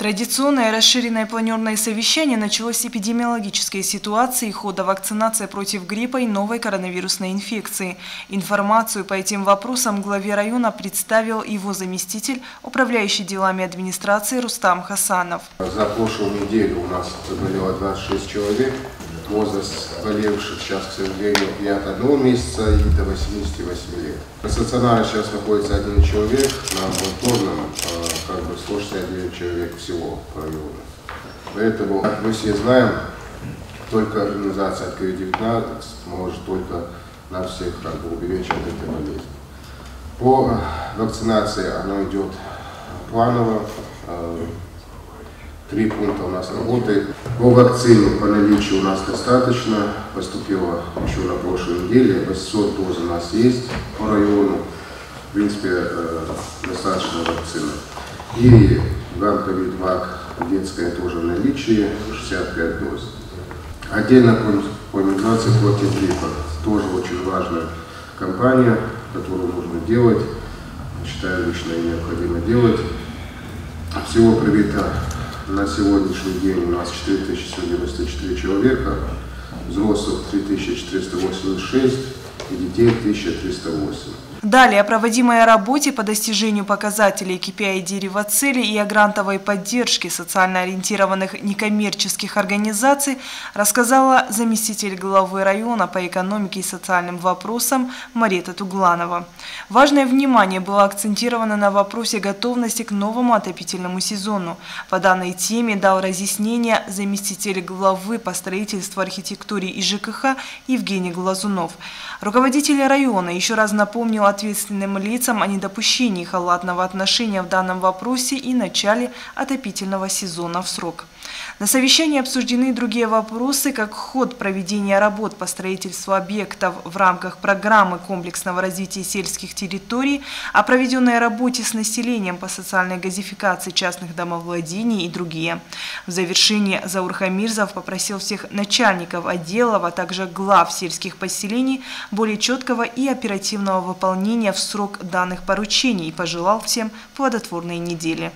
Традиционное расширенное планерное совещание началось с эпидемиологической ситуации хода вакцинации против гриппа и новой коронавирусной инфекции. Информацию по этим вопросам главе района представил его заместитель, управляющий делами администрации Рустам Хасанов. За прошлую неделю у нас заболело 26 человек. Возраст болевших сейчас, к сожалению, и от одного месяца и до 88 лет. Стационарно сейчас находится один человек на амбулаторном, а, 161 человек всего району. Поэтому, как мы все знаем, только организация от COVID-19 может только на всех как бы, уберечь от этой болезни. По вакцинации оно идет планово. А, Три пункта у нас работает. По вакцине по наличию у нас достаточно. Поступило еще на прошлой неделе. 800 доз у нас есть по району. В принципе, э, достаточно вакцины. И ганковый вак детская тоже в наличии, 65 доз. Отдельно по, иммунизации против гриппа. Тоже очень важная кампания, которую нужно делать. Считаю, лично необходимо делать. Всего привито на сегодняшний день у нас 4194 человека, взрослых 3486 и детей 1308. Далее о проводимой работе по достижению показателей KPI дерева цели и о грантовой поддержке социально ориентированных некоммерческих организаций рассказала заместитель главы района по экономике и социальным вопросам Марета Тугланова. Важное внимание было акцентировано на вопросе готовности к новому отопительному сезону. По данной теме дал разъяснение заместитель главы по строительству, архитектуре и ЖКХ Евгений Глазунов. Руководитель района еще раз напомнил ответственным лицам о недопущении халатного отношения в данном вопросе и начале отопительного сезона в срок. На совещании обсуждены другие вопросы, как ход проведения работ по строительству объектов в рамках программы комплексного развития сельских территорий, о проведенной работе с населением по социальной газификации частных домовладений и другие. В завершении Заур Хамирзов попросил всех начальников отделов, а также глав сельских поселений более четкого и оперативного выполнения в срок данных поручений и пожелал всем плодотворной недели.